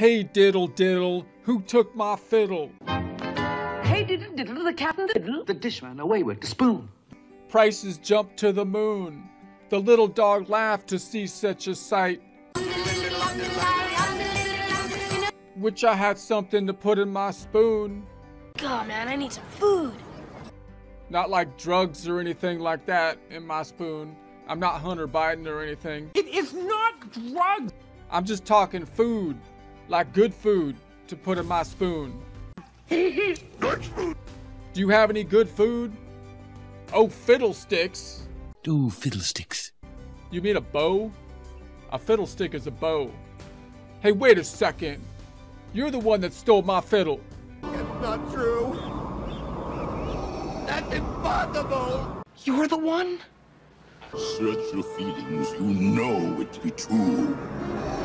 Hey diddle diddle, who took my fiddle? Hey, diddle diddle, the captain diddle, the dishman away with the spoon. Prices jumped to the moon. The little dog laughed to see such a sight. Which I had something to put in my spoon. God, man, I need some food. Not like drugs or anything like that in my spoon. I'm not Hunter Biden or anything. It is not drugs. I'm just talking food. Like good food to put in my spoon. good food. Do you have any good food? Oh, fiddlesticks. Do fiddlesticks. You mean a bow? A fiddlestick is a bow. Hey, wait a second. You're the one that stole my fiddle. It's not true. That's impossible. You're the one? Search your feelings. You know it to be true. No!